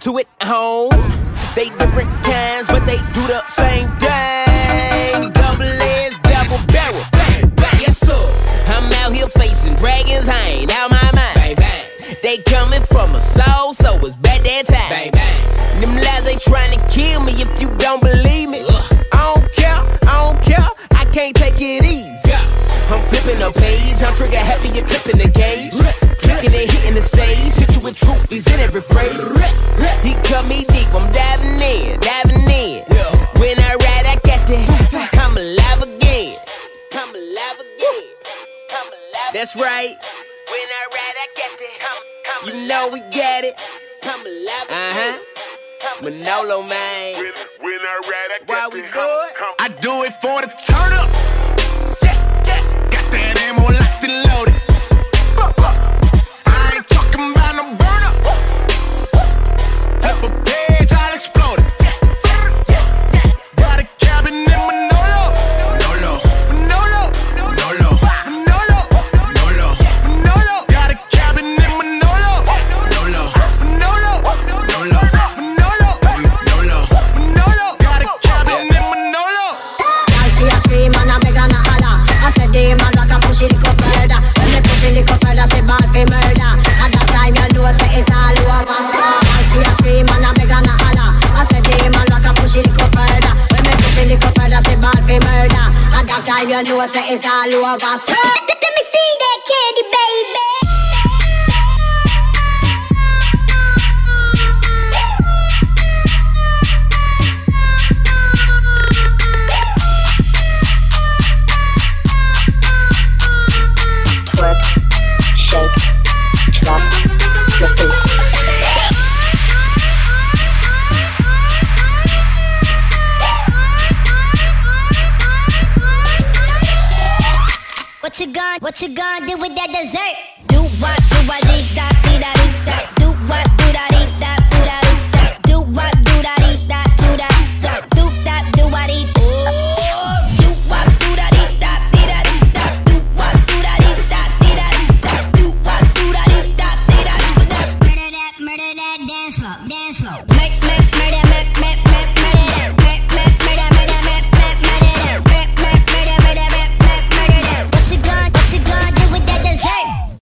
to it home. They different kinds, but they do the same thing. Double edge, double barrel. Bang, bang, yes sir. I'm out here facing dragons, I ain't out my mind. Bang, bang. They coming from a soul, so it's bad that time. Bang, bang. Them lies they trying to kill me if you don't believe me. I don't care, I don't care, I can't take it easy. I'm flipping a page, I'm trigger happy, you're clipping the gauge. That's right. When I ride, I get got that, you know we got it. I'm alive. Uh huh. Manolo, man. When, when I ride, I Why got we do it? You know say it's all over. So, let me see that candy, baby. What you gonna, what you gonna do with that dessert? Do what, do what, dee da, dee da, dee da. Do what, do da, dee da, do da, dee da. Do what, do da, dee da, do da, dee da. Do that, do what, dee da. Dance floor, dance floor. Make, make